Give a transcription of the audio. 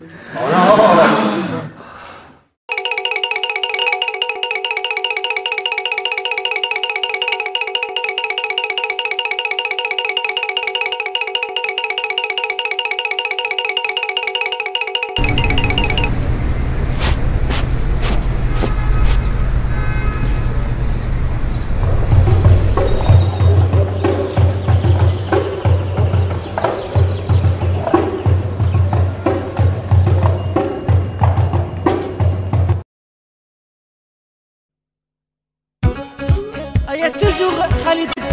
好了。Toujours Khalid Drive